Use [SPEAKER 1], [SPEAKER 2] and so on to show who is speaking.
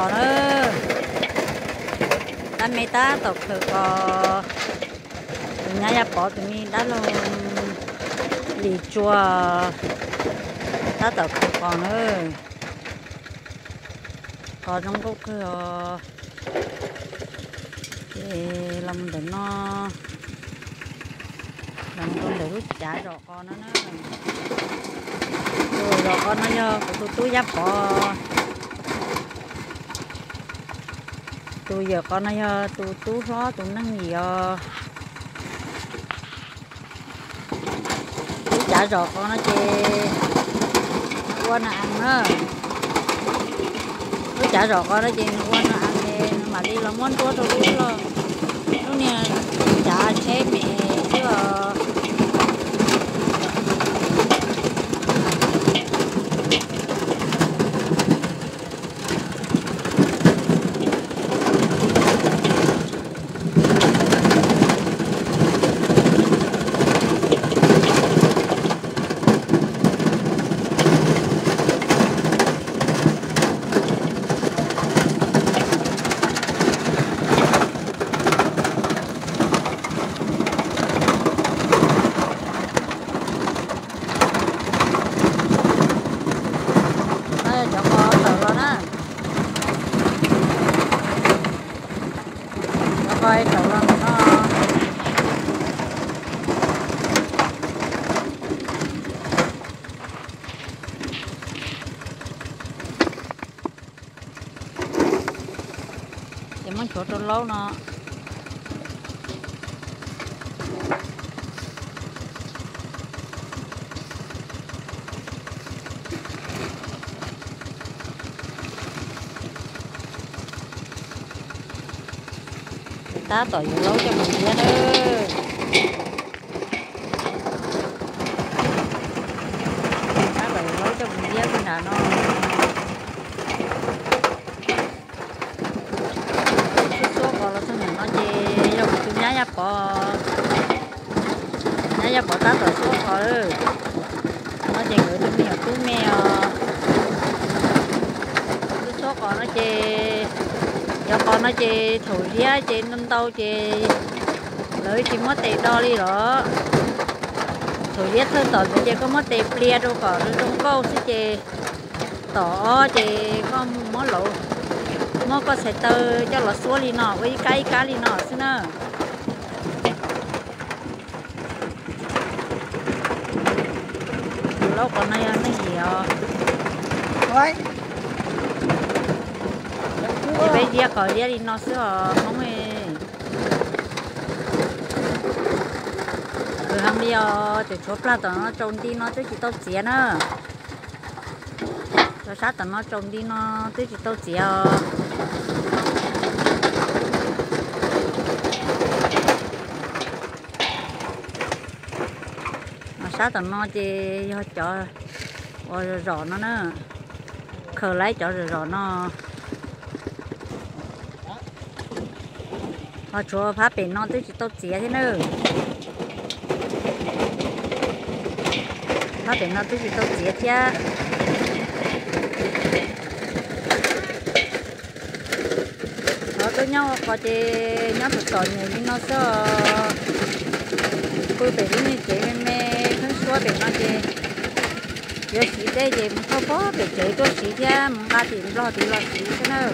[SPEAKER 1] cò nữa đã mê ta tộc thử cò. Nhà nhà bỏ tụi mi đã luôn đi chùa. Ta tộc thử cò nữa cò trong gốc cái thì làm để nó làm con để lúc trái rõ con nó nữa. Rồi rõ con nó nhờ của tôi tôi giáp có tôi giờ con nó ờ, tôi tú rõ tôi nâng gì ờ. Tôi trả rõ con nó chê. Nó quên ăn đó. Tôi trả rõ con nó chê nó quên ăn mà đi làm món tua tôi biết rồi lúc này trả chế mẹ chứ ờ đây cho con thử rồi đó quay coi thử nó. Thì muốn chỗ trôn lâu nó. Tá tỏi vô lấu cho mình nha nữa ta tỏi vô lâu cho mình biết cái nào nó nó nhá bỏ nhá nhá bỏ ta tỏi số rồi nó chè gửi cho mèo, tú mèo. Cái số còn nó chè cho con nó chê thổi giá chê năm tàu chê lưỡi chê mất tệ đo đi đó. Thổi giá thơ tỏ sẽ chê có mất tệ plia đâu có, rồi trong câu sẽ chê tỏ, chê con mất lộ mất có sẽ tơ, cho lọ xua đi nọ, với cái cá đi nọ xin nữa lâu còn này nó gì à thì bây giờ có gia thì nó sẽ không hề rồi hôm nay giờ từ chỗ pla tao nó trồng đi nó tới chỉ tao chĩa nữa rồi sát tao nó trồng đi nó tới chỉ tao chĩa sát tao nó chỉ cho cho rồi rõ nó nữa khờ lấy cho rồi rõ nó họ chúa phá bể non tới chỉ tốt chía thế nữa phá bể non tới chỉ tốt chía chứ họ tôi nhau có chế nhau thật tỏ nhiều nhưng nó sợ cô bể như chế mẹ mẹ thân xua bể nó chế giờ xí đây chế không có bể chế tôi xí chứ mà ra thì lo thì lo xí thế nữa